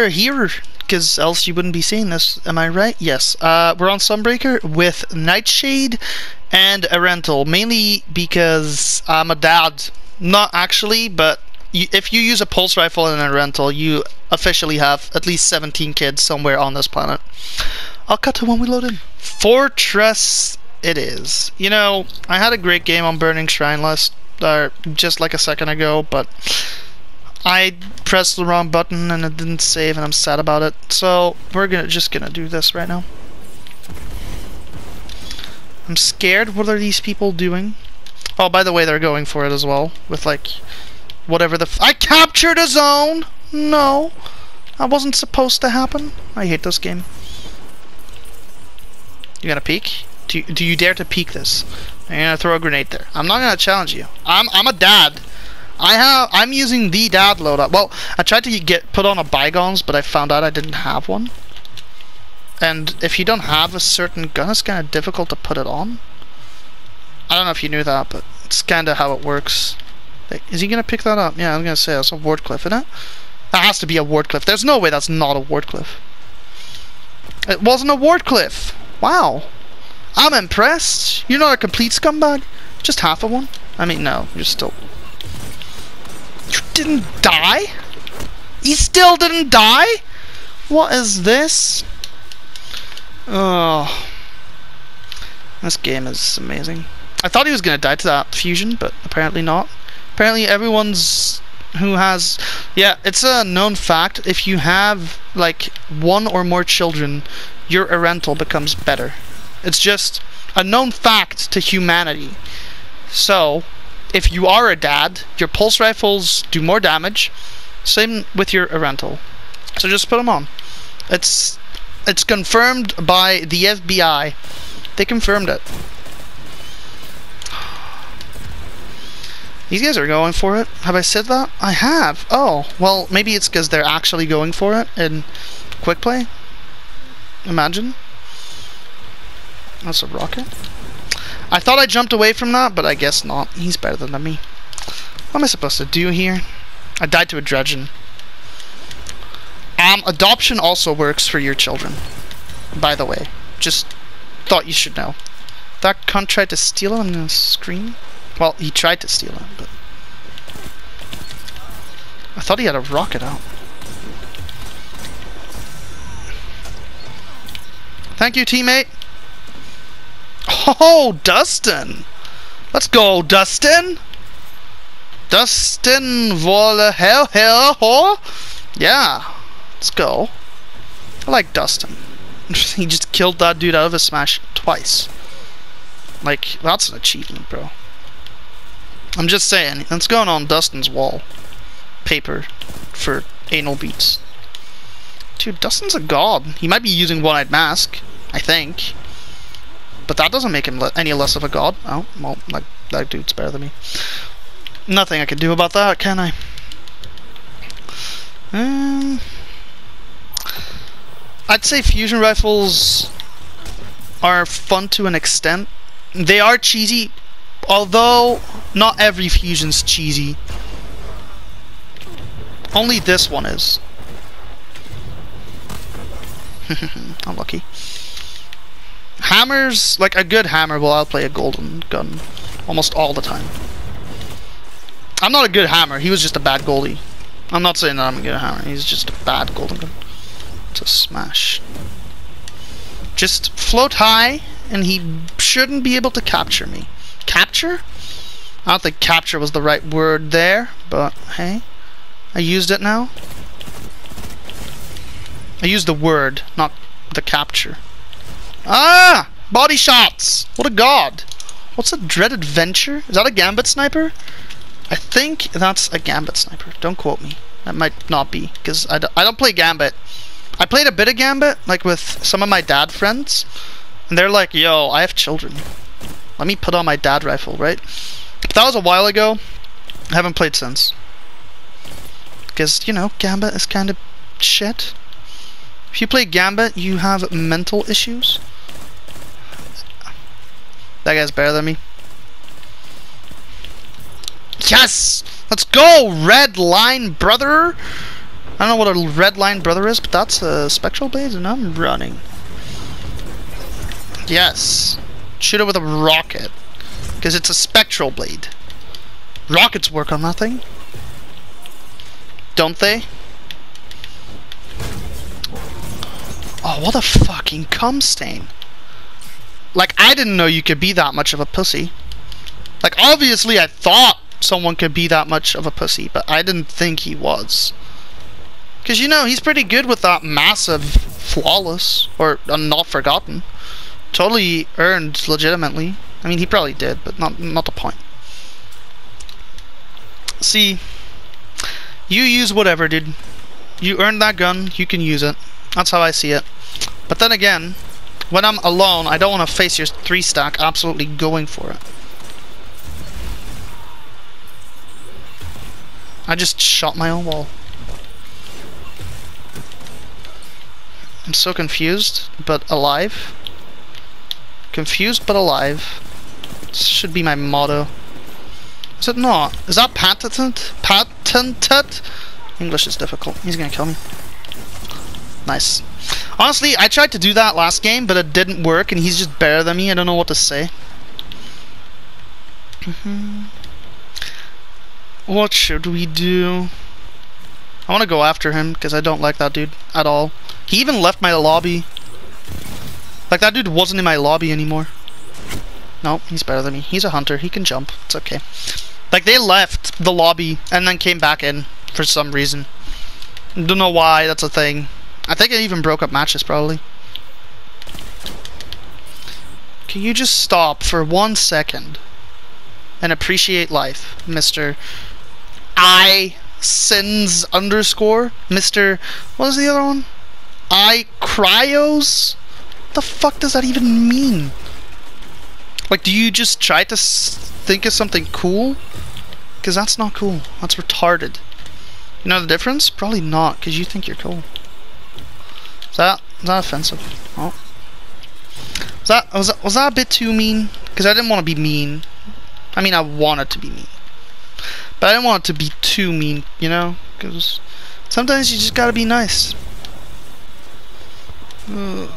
we're here because else you wouldn't be seeing this. Am I right? Yes. Uh, we're on Sunbreaker with Nightshade and Erentil, mainly because I'm a dad. Not actually, but you, if you use a pulse rifle in Erentil, you officially have at least 17 kids somewhere on this planet. I'll cut to when we load in. Fortress it is. You know, I had a great game on Burning Shrine last, uh, just like a second ago, but I pressed the wrong button and it didn't save and I'm sad about it. So we're gonna just gonna do this right now. I'm scared. What are these people doing? Oh, by the way, they're going for it as well with like whatever the I captured a zone. No, that wasn't supposed to happen. I hate this game. You gonna peek? Do, do you dare to peek this? I'm gonna throw a grenade there. I'm not gonna challenge you. I'm I'm a dad. I have I'm using the dad loadout. Well, I tried to get put on a bygones, but I found out I didn't have one. And if you don't have a certain gun, it's kind of difficult to put it on. I don't know if you knew that, but it's kind of how it works. Is he gonna pick that up? Yeah, I'm gonna say that's a Wardcliff, isn't it? That has to be a Wardcliff. There's no way that's not a Wardcliff. It wasn't a Wardcliff. Wow. I'm impressed. You're not a complete scumbag. Just half of one. I mean, no, you're still you didn't die? He still didn't die? What is this? Oh. This game is amazing. I thought he was going to die to that fusion, but apparently not. Apparently everyone's who has yeah it's a known fact if you have like one or more children your Erentil becomes better it's just a known fact to humanity so if you are a dad, your pulse rifles do more damage. Same with your Erentil. So just put them on. It's it's confirmed by the FBI. They confirmed it. These guys are going for it. Have I said that? I have. Oh, well, maybe it's because they're actually going for it in quick play. Imagine. That's a rocket. I thought I jumped away from that, but I guess not. He's better than me. What am I supposed to do here? I died to a dredgen. Um, adoption also works for your children. By the way. Just thought you should know. That cunt tried to steal on the screen? Well, he tried to steal it, but... I thought he had a rocket out. Thank you, teammate! Oh, Dustin! Let's go, Dustin! Dustin Volle Hell Hell Ho? Yeah, let's go. I like Dustin. he just killed that dude out of a smash twice. Like, that's an achievement, bro. I'm just saying, that's going on Dustin's wall. Paper for anal beats. Dude, Dustin's a god. He might be using One-Eyed Mask, I think. But that doesn't make him any less of a god. Oh, well, that, that dude's better than me. Nothing I can do about that, can I? Um, I'd say fusion rifles are fun to an extent. They are cheesy, although not every fusion's cheesy. Only this one is. Unlucky. Hammers, like a good hammer will outplay a golden gun almost all the time. I'm not a good hammer, he was just a bad goalie. I'm not saying that I'm a good hammer, he's just a bad golden gun. A smash. Just float high, and he shouldn't be able to capture me. Capture? I don't think capture was the right word there, but hey, I used it now. I used the word, not the capture. Ah! Body shots! What a god! What's a Dread Adventure? Is that a Gambit sniper? I think that's a Gambit sniper. Don't quote me. That might not be, because I, I don't play Gambit. I played a bit of Gambit, like with some of my dad friends, and they're like, yo, I have children. Let me put on my dad rifle, right? But that was a while ago. I haven't played since. Because, you know, Gambit is kind of shit. If you play Gambit, you have mental issues. That guy's better than me. Yes! Let's go, red line, brother! I don't know what a red line brother is, but that's a spectral blade, and I'm running. Yes. Shoot it with a rocket. Because it's a spectral blade. Rockets work on nothing. Don't they? Oh, what a fucking cum stain. Like, I didn't know you could be that much of a pussy. Like, obviously I thought someone could be that much of a pussy, but I didn't think he was. Because, you know, he's pretty good with that massive flawless, or uh, not forgotten. Totally earned legitimately. I mean, he probably did, but not, not the point. See, you use whatever, dude. You earned that gun, you can use it. That's how I see it. But then again, when I'm alone, I don't want to face your three stack absolutely going for it. I just shot my own wall. I'm so confused, but alive. Confused but alive. This should be my motto. Is it not? Is that patented? Patented? English is difficult. He's gonna kill me. Nice. Honestly, I tried to do that last game, but it didn't work, and he's just better than me. I don't know what to say. Mm-hmm. What should we do? I want to go after him, because I don't like that dude at all. He even left my lobby. Like, that dude wasn't in my lobby anymore. No, he's better than me. He's a hunter. He can jump. It's okay. Like, they left the lobby and then came back in for some reason. Don't know why, that's a thing. I think it even broke up matches, probably. Can you just stop for one second and appreciate life, Mr. I sins underscore? Mr. What was the other one? I cryos? What the fuck does that even mean? Like, do you just try to think of something cool? Because that's not cool. That's retarded. You know the difference? Probably not, because you think you're cool. Is that, that offensive? Oh. Was that, was that, was that a bit too mean? Because I didn't want to be mean. I mean, I wanted to be mean. But I didn't want it to be too mean, you know? Because sometimes you just gotta be nice. Ugh.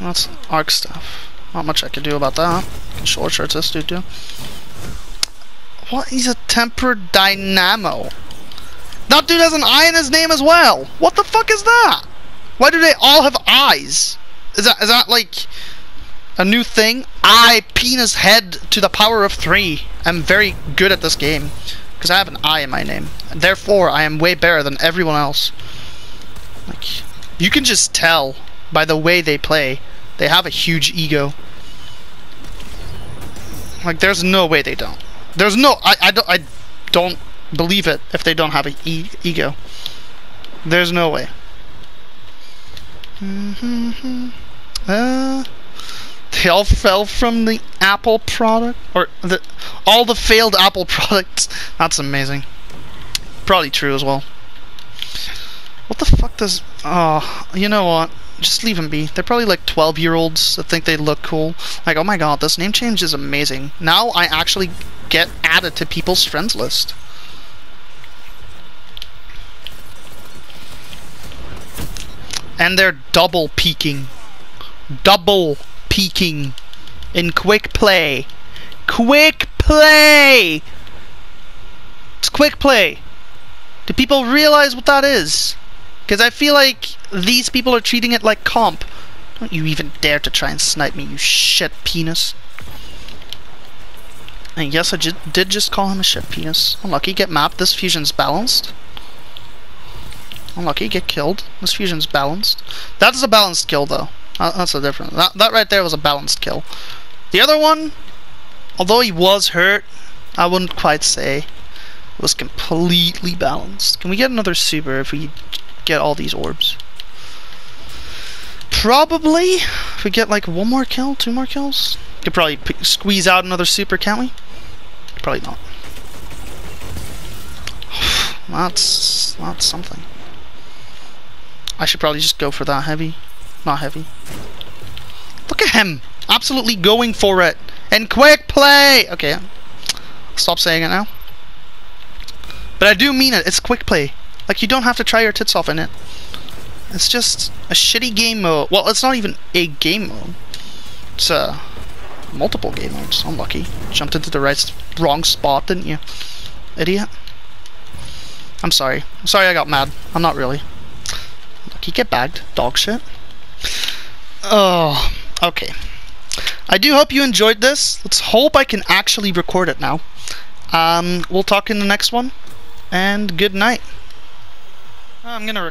That's arc stuff. Not much I can do about that. Short shirts this dude too. What? He's a tempered dynamo. That dude has an eye in his name as well. What the fuck is that? Why do they all have eyes? Is that is that like a new thing? I penis head to the power of three. I'm very good at this game because I have an I in my name. Therefore, I am way better than everyone else. Like you can just tell by the way they play. They have a huge ego. Like there's no way they don't. There's no I I don't I don't believe it if they don't have an e ego. There's no way. Mm-hmm. Uh, they all fell from the Apple product, or the all the failed Apple products. That's amazing. Probably true as well. What the fuck does? Oh, you know what? Just leave them be. They're probably like 12 year olds that think they look cool. Like, oh my god, this name change is amazing. Now I actually get added to people's friends list. And they're double peeking. Double peeking. In quick play. Quick play! It's quick play. Do people realize what that is? Because I feel like these people are treating it like comp. Don't you even dare to try and snipe me, you shit penis. And yes, I did just call him a shit penis. Unlucky, get mapped. This fusion's balanced. Oh, Unlucky, get killed. This fusion's balanced. That is a balanced kill, though. That's a difference. That, that right there was a balanced kill. The other one, although he was hurt, I wouldn't quite say was completely balanced. Can we get another super if we get all these orbs? Probably. If we get like one more kill, two more kills, could probably squeeze out another super, can't we? Probably not. That's that's something. I should probably just go for that heavy. Not heavy. Look at him! Absolutely going for it! And quick play! Okay. Stop saying it now. But I do mean it. It's quick play. Like you don't have to try your tits off in it. It's just a shitty game mode. Well, it's not even a game mode. It's uh, multiple game modes. Unlucky. Jumped into the right, wrong spot, didn't you, idiot? I'm sorry. I'm sorry I got mad. I'm not really. Lucky get bagged. Dog shit. Oh, okay. I do hope you enjoyed this. Let's hope I can actually record it now. Um, we'll talk in the next one, and good night. I'm gonna.